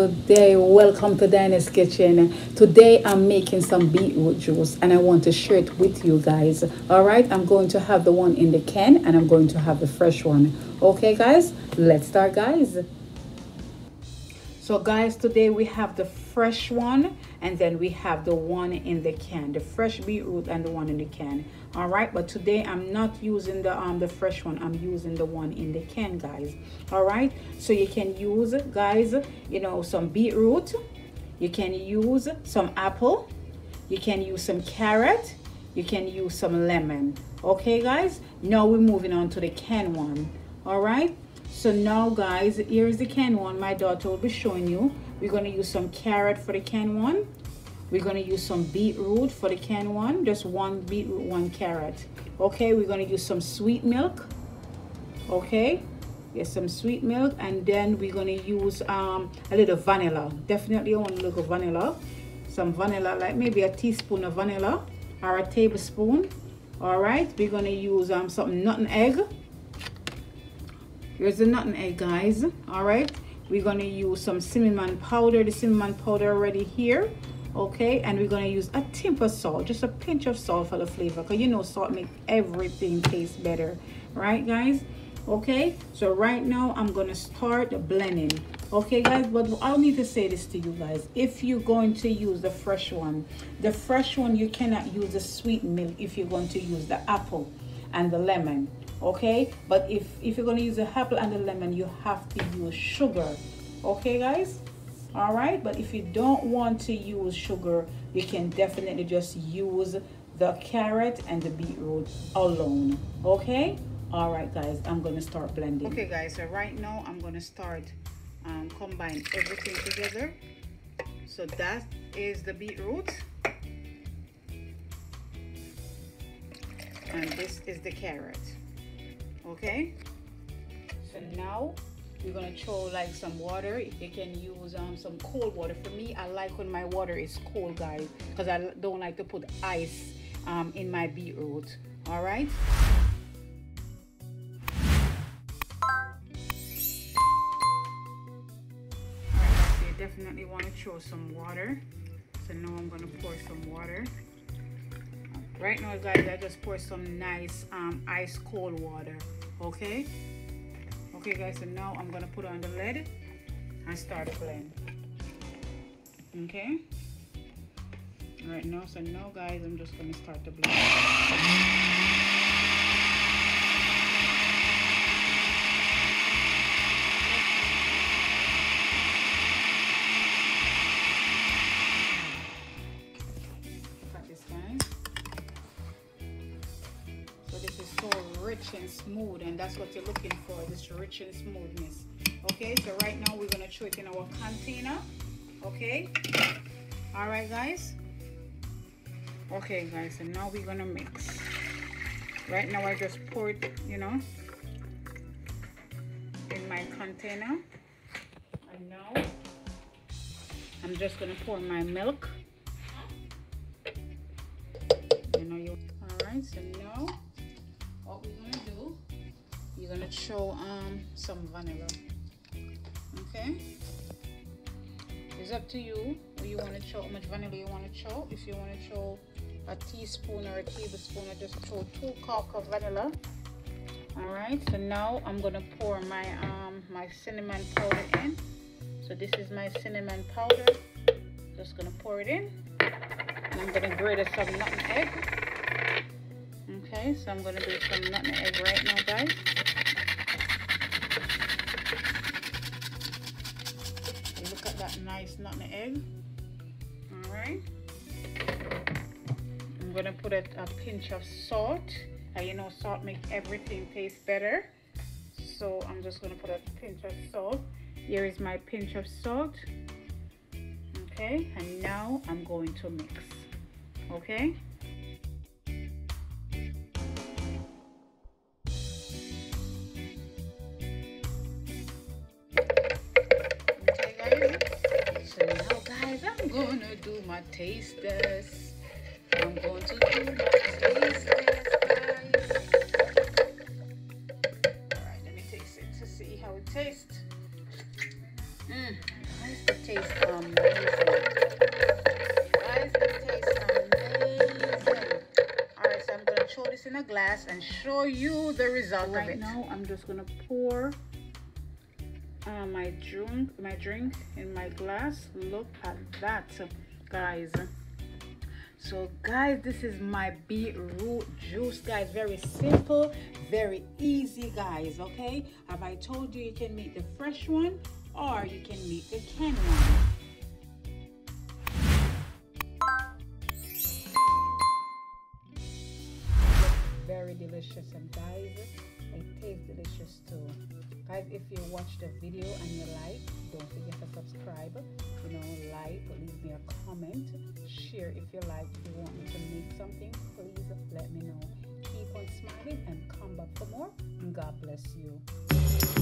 good day. Welcome to Dyana's kitchen. Today i'm making some beetroot juice and i want to share it with you guys. All right i'm going to have the one in the can and i'm going to have the fresh one. Okay guys let's start guys. So guys today we have the fresh one and then we have the one in the can the fresh beetroot and the one in the can. All right but today i'm not using the um the fresh one. I'm using the one in the can guys. All right so you can use guys you know some beetroot. You can use some apple. You can use some carrot. You can use some lemon. Okay guys? Now we're moving on to the can one. All right so now guys here's the can one my daughter will be showing you. We're going to use some carrot for the can one. We're going to use some beetroot for the can one. Just one beetroot one carrot. Okay we're going to use some sweet milk. Okay get some sweet milk and then we're going to use um, a little vanilla. Definitely i want a little vanilla. Some vanilla like maybe a teaspoon of vanilla or a tablespoon. All right we're going to use um, some nutmeg Here's the nutmeg, guys. All right. We're going to use some cinnamon powder. The cinnamon powder already here. Okay. And we're going to use a tip of salt. Just a pinch of salt for the flavor. Because you know salt makes everything taste better. Right, guys? Okay. So right now, I'm going to start blending. Okay, guys. But I'll need to say this to you guys. If you're going to use the fresh one, the fresh one, you cannot use the sweet milk if you're going to use the apple and the lemon okay? But if if you're going to use the apple and the lemon you have to use sugar okay guys? All right? But if you don't want to use sugar you can definitely just use the carrot and the beetroot alone okay? All right guys i'm to start blending. Okay guys so right now i'm to start um, combine everything together. So that is the beetroot and this is the carrot. Okay? So now we're gonna throw like some water. You can use um, some cold water. For me I like when my water is cold guys because I don't like to put ice um, in my beetroot. All right? Definitely want to throw some water. So now I'm gonna pour some water right now guys I just pour some nice um, ice cold water okay? Okay guys so now I'm gonna put on the lid and start to blend. Okay? Right now so now guys I'm just gonna start to blend rich and smooth and that's what you're looking for this rich and smoothness. Okay so right now we're gonna throw it in our container okay? All right guys? Okay guys and now we're gonna mix. Right now I just poured you know in my container. And now I'm just gonna pour my milk. You know you all right so now gonna um some vanilla. Okay? It's up to you. You want to show how much vanilla you want to show. If you want to show a teaspoon or a tablespoon I just throw two cups of vanilla. All right so now i'm gonna pour my um my cinnamon powder in. So this is my cinnamon powder. Just gonna pour it in. And i'm gonna grate some nutmeg Okay, so I'm to do some nutmeg right now, guys. That nice nutmeg. Alright. I'm going to put a, a pinch of salt. You know, salt makes everything taste better. So I'm just to put a pinch of salt. Here is my pinch of salt. Okay, and now I'm going to mix. Okay. Gonna do my taste test. I'm going to do my taste test, guys. Alright, let me taste it to see how it tastes. Mm. Guys, it tastes amazing. Guys, it tastes amazing. Alright, so I'm gonna throw this in a glass and show you the result right of it. Right now, I'm just gonna pour uh, my drink, my drink in my glass. Look at that, guys. So guys this is my beetroot juice guys. Very simple very easy guys okay? Have i told you you can make the fresh one or you can make the canned one very delicious and guys it tastes delicious too. Guys if you watch the video and you like don't forget to subscribe you know like leave me a comment share if you like if you want me to make something please let me know. Keep on smiling and come back for more god bless you